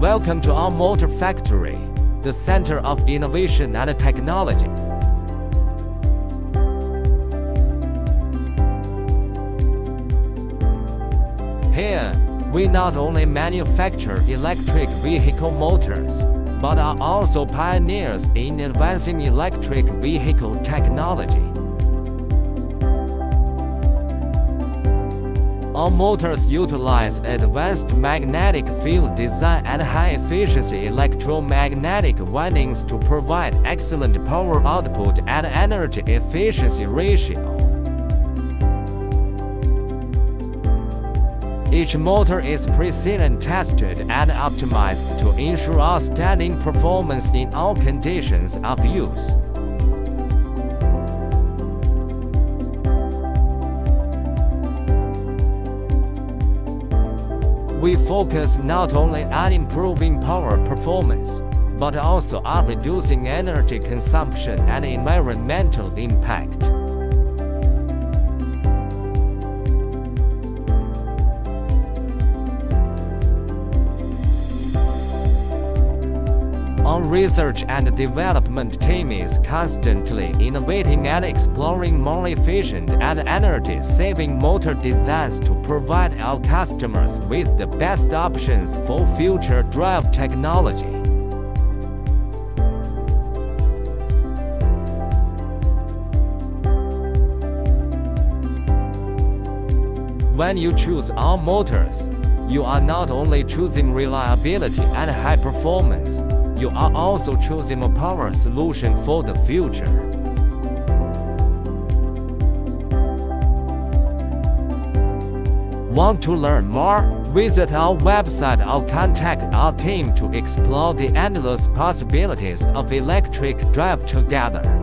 Welcome to our Motor Factory, the center of innovation and technology. Here, we not only manufacture electric vehicle motors, but are also pioneers in advancing electric vehicle technology. Our motors utilize advanced magnetic field design and high-efficiency electromagnetic windings to provide excellent power output and energy efficiency ratio. Each motor is precision tested and optimized to ensure outstanding performance in all conditions of use. We focus not only on improving power performance, but also on reducing energy consumption and environmental impact. Our research and development team is constantly innovating and exploring more efficient and energy-saving motor designs to provide our customers with the best options for future drive technology. When you choose our motors, you are not only choosing reliability and high performance, you are also choosing a power solution for the future. Want to learn more? Visit our website or contact our team to explore the endless possibilities of electric drive together.